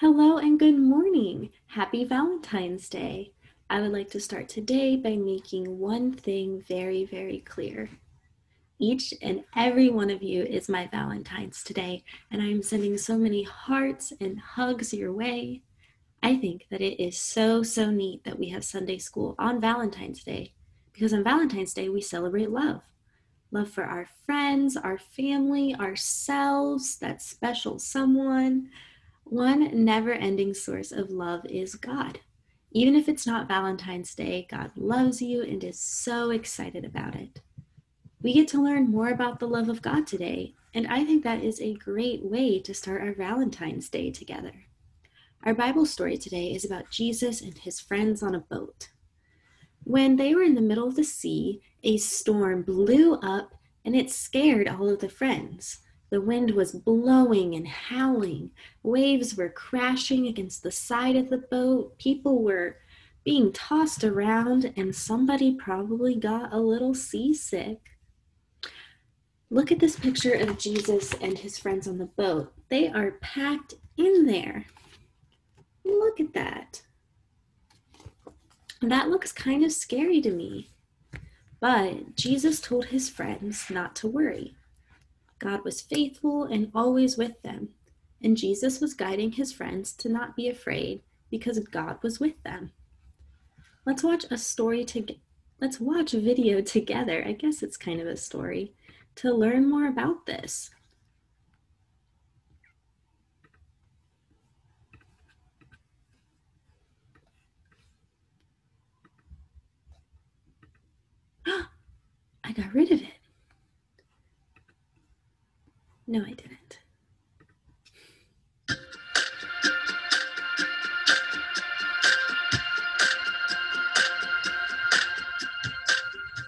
Hello and good morning. Happy Valentine's Day. I would like to start today by making one thing very, very clear. Each and every one of you is my Valentine's today, and I am sending so many hearts and hugs your way. I think that it is so, so neat that we have Sunday school on Valentine's Day because on Valentine's Day we celebrate love love for our friends, our family, ourselves, that special someone. One never ending source of love is God. Even if it's not Valentine's Day, God loves you and is so excited about it. We get to learn more about the love of God today, and I think that is a great way to start our Valentine's Day together. Our Bible story today is about Jesus and his friends on a boat. When they were in the middle of the sea, a storm blew up and it scared all of the friends. The wind was blowing and howling. Waves were crashing against the side of the boat. People were being tossed around, and somebody probably got a little seasick. Look at this picture of Jesus and his friends on the boat. They are packed in there. Look at that. That looks kind of scary to me. But Jesus told his friends not to worry. God was faithful and always with them, and Jesus was guiding his friends to not be afraid because God was with them. Let's watch a story to let's watch a video together. I guess it's kind of a story to learn more about this. I got rid of it. No, I didn't.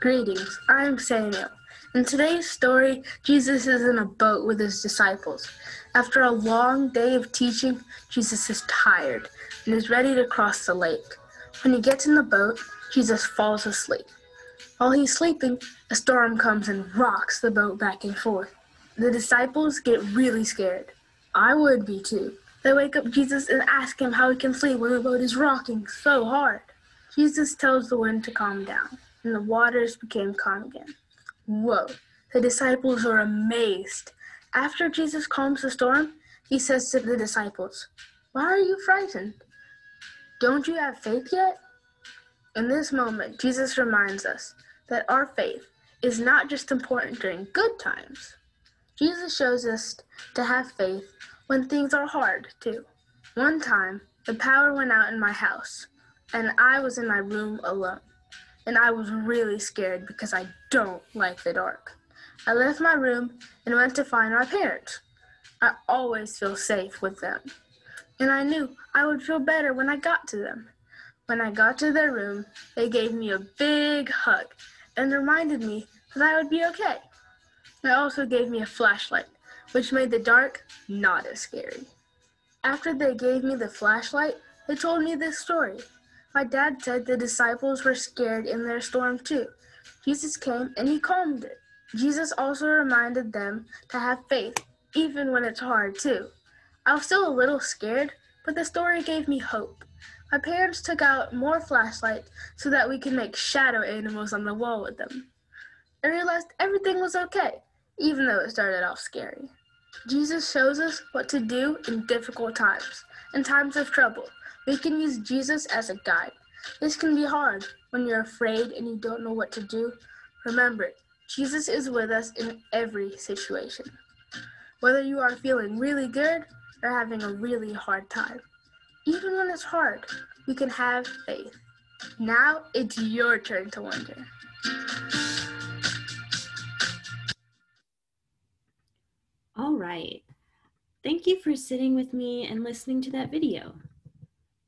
Greetings, I'm Samuel. In today's story, Jesus is in a boat with his disciples. After a long day of teaching, Jesus is tired and is ready to cross the lake. When he gets in the boat, Jesus falls asleep. While he's sleeping, a storm comes and rocks the boat back and forth. The disciples get really scared. I would be too. They wake up Jesus and ask him how he can sleep when the boat is rocking so hard. Jesus tells the wind to calm down, and the waters became calm again. Whoa! The disciples are amazed. After Jesus calms the storm, he says to the disciples, Why are you frightened? Don't you have faith yet? In this moment, Jesus reminds us that our faith is not just important during good times, Jesus shows us to have faith when things are hard, too. One time, the power went out in my house, and I was in my room alone. And I was really scared because I don't like the dark. I left my room and went to find my parents. I always feel safe with them. And I knew I would feel better when I got to them. When I got to their room, they gave me a big hug and reminded me that I would be okay. They also gave me a flashlight, which made the dark not as scary. After they gave me the flashlight, they told me this story. My dad said the disciples were scared in their storm too. Jesus came and he calmed it. Jesus also reminded them to have faith, even when it's hard too. I was still a little scared, but the story gave me hope. My parents took out more flashlights so that we could make shadow animals on the wall with them. I realized everything was okay even though it started off scary. Jesus shows us what to do in difficult times, in times of trouble. We can use Jesus as a guide. This can be hard when you're afraid and you don't know what to do. Remember, Jesus is with us in every situation. Whether you are feeling really good or having a really hard time, even when it's hard, we can have faith. Now it's your turn to wonder. Right. Thank you for sitting with me and listening to that video.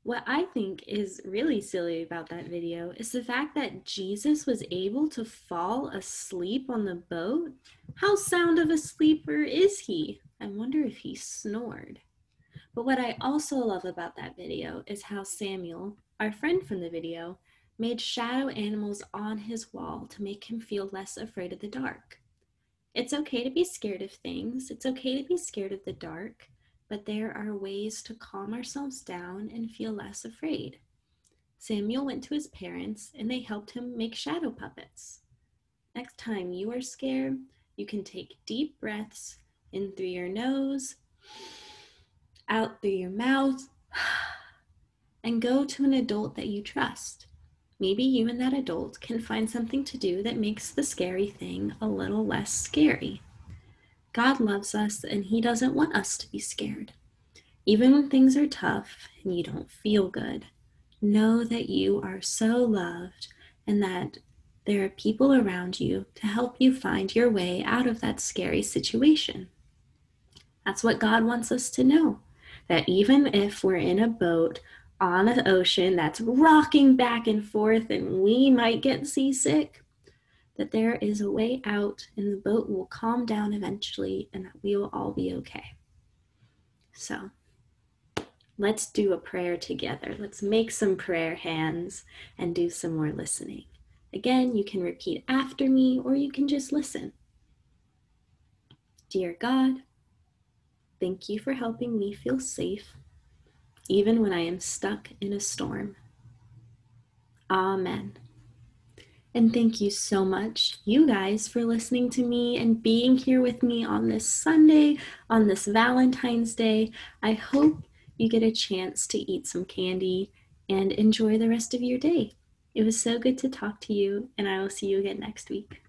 What I think is really silly about that video is the fact that Jesus was able to fall asleep on the boat. How sound of a sleeper is he? I wonder if he snored. But what I also love about that video is how Samuel, our friend from the video, made shadow animals on his wall to make him feel less afraid of the dark. It's okay to be scared of things. It's okay to be scared of the dark, but there are ways to calm ourselves down and feel less afraid. Samuel went to his parents and they helped him make shadow puppets. Next time you are scared, you can take deep breaths in through your nose, out through your mouth, and go to an adult that you trust. Maybe you and that adult can find something to do that makes the scary thing a little less scary. God loves us and He doesn't want us to be scared. Even when things are tough and you don't feel good, know that you are so loved and that there are people around you to help you find your way out of that scary situation. That's what God wants us to know. That even if we're in a boat on an ocean that's rocking back and forth and we might get seasick, that there is a way out and the boat will calm down eventually and that we will all be okay. So let's do a prayer together. Let's make some prayer hands and do some more listening. Again, you can repeat after me or you can just listen. Dear God, thank you for helping me feel safe even when I am stuck in a storm. Amen. And thank you so much, you guys, for listening to me and being here with me on this Sunday, on this Valentine's Day. I hope you get a chance to eat some candy and enjoy the rest of your day. It was so good to talk to you, and I will see you again next week.